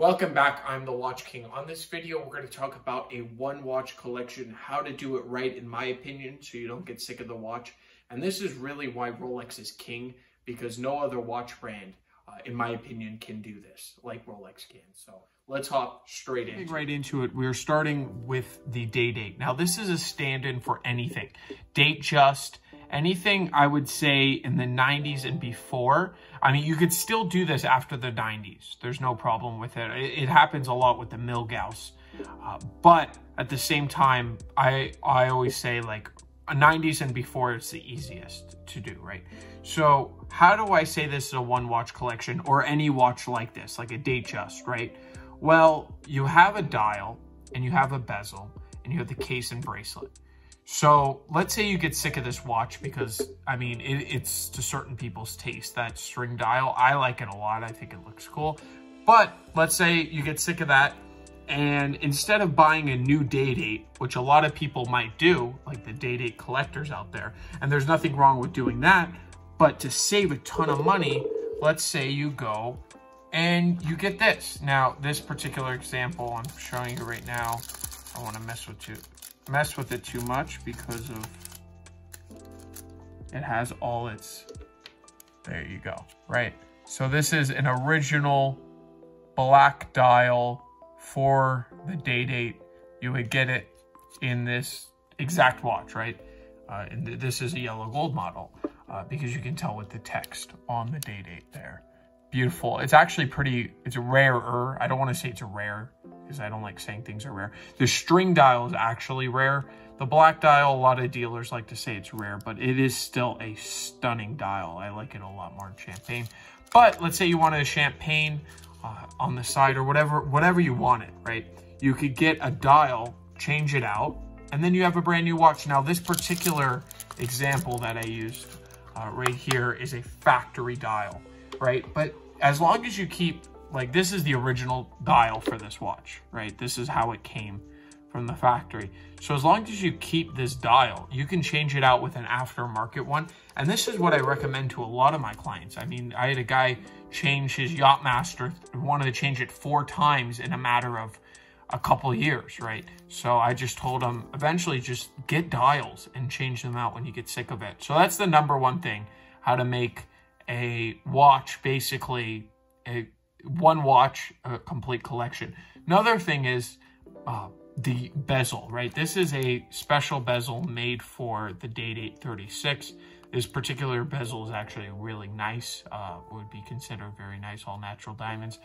Welcome back, I'm the Watch King. On this video, we're going to talk about a one watch collection, how to do it right in my opinion, so you don't get sick of the watch. And this is really why Rolex is king, because no other watch brand, uh, in my opinion, can do this like Rolex can. So let's hop straight into right into it. We're starting with the day date. Now, this is a stand-in for anything. Datejust, anything I would say in the 90s and before. I mean, you could still do this after the 90s. There's no problem with it. It, it happens a lot with the Milgauss. Uh, but at the same time, I, I always say like 90s and before, it's the easiest to do, right? So how do I say this is a one watch collection or any watch like this, like a Datejust, right? Well, you have a dial and you have a bezel and you have the case and bracelet. So let's say you get sick of this watch because, I mean, it, it's to certain people's taste, that string dial. I like it a lot. I think it looks cool. But let's say you get sick of that and instead of buying a new day date, which a lot of people might do, like the day date collectors out there, and there's nothing wrong with doing that, but to save a ton of money, let's say you go and you get this. Now, this particular example I'm showing you right now, I want to mess with you mess with it too much because of it has all its there you go right so this is an original black dial for the day date you would get it in this exact watch right uh, and this is a yellow gold model uh, because you can tell with the text on the day date there beautiful. It's actually pretty, it's rarer. I don't want to say it's a rare because I don't like saying things are rare. The string dial is actually rare. The black dial, a lot of dealers like to say it's rare, but it is still a stunning dial. I like it a lot more in champagne. But let's say you wanted a champagne uh, on the side or whatever, whatever you wanted, right? You could get a dial, change it out, and then you have a brand new watch. Now, this particular example that I used uh, right here is a factory dial right? But as long as you keep, like this is the original dial for this watch, right? This is how it came from the factory. So as long as you keep this dial, you can change it out with an aftermarket one. And this is what I recommend to a lot of my clients. I mean, I had a guy change his Yachtmaster, wanted to change it four times in a matter of a couple years, right? So I just told him eventually just get dials and change them out when you get sick of it. So that's the number one thing, how to make a watch, basically a one watch, a complete collection. Another thing is uh, the bezel, right? This is a special bezel made for the Date 836. This particular bezel is actually really nice, uh, would be considered very nice, all natural diamonds.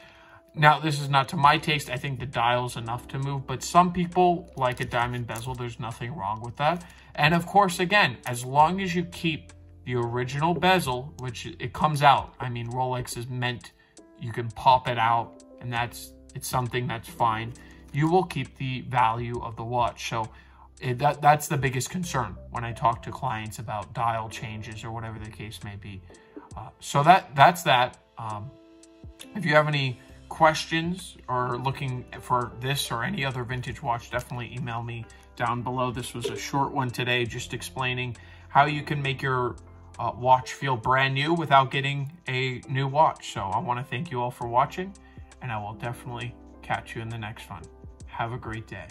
Now, this is not to my taste. I think the dial's enough to move, but some people like a diamond bezel. There's nothing wrong with that. And of course, again, as long as you keep the original bezel, which it comes out. I mean, Rolex is meant, you can pop it out and that's, it's something that's fine. You will keep the value of the watch. So it, that that's the biggest concern when I talk to clients about dial changes or whatever the case may be. Uh, so that that's that. Um, if you have any questions or looking for this or any other vintage watch, definitely email me down below. This was a short one today, just explaining how you can make your uh, watch feel brand new without getting a new watch. So I want to thank you all for watching and I will definitely catch you in the next one. Have a great day.